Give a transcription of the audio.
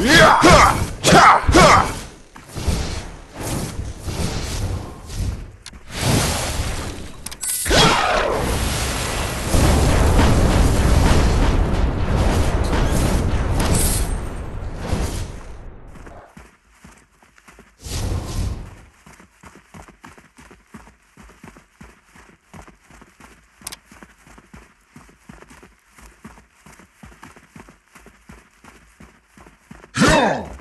Yeah! on!